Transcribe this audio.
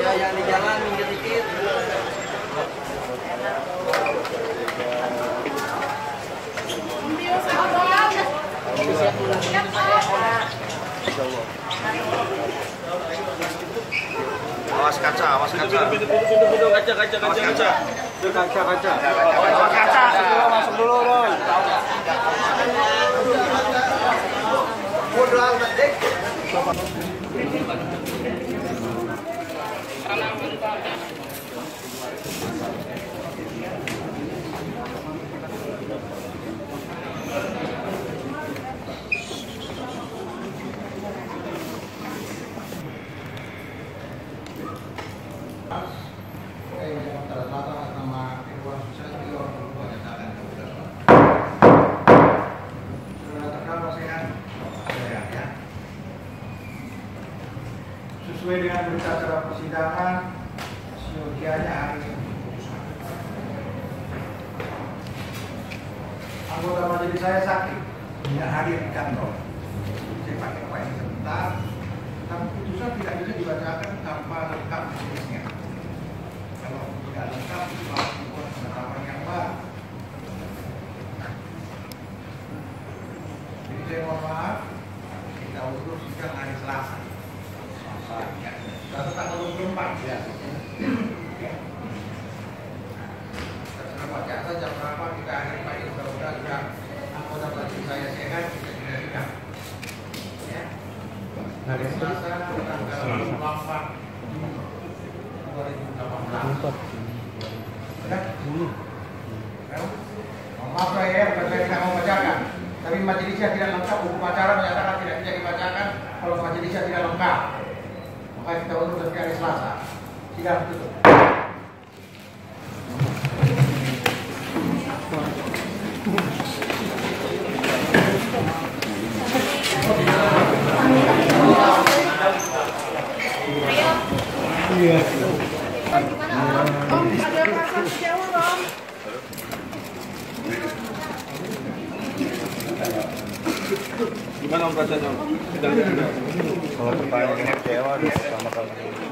Ya yang di jalan minggir dikit. Awas kaca, awas kaca. kaca kaca kaca kaca Kaca, kaca. awas kaca Masuk dulu, Ron. Modal gede. Sesuai dengan berita acara persidangan, siogianya hari ini. Anggota majelis saya sakit, tidak hadir di kantor. Saya pakai poin sebentar, tapi putusan tidak bisa dibacakan tanpa lengkap tulisnya. Kalau tidak lengkap, itu harus dibuat penetapan yang baru. Jadi saya mohon maaf, kita urus sidang hari Selasa. Selasa tanggal 24 ya. Terserah Pak Jaksa jam berapa kita akhir pagi mudah-mudahan juga anggota majelis saya sehat tidak. Hari Selasa tanggal 24 Juni 2018. Mohon maaf lah bukan saya tidak mau bacakan. Tapi majelisnya tidak lengkap, hukum acara menyatakan tidak bisa dibacakan kalau majelisnya tidak lengkap. Maka kita sampai hari Selasa. Sidang tutup. gimana om rasanya om Kalau kepala kecewa, sama kali.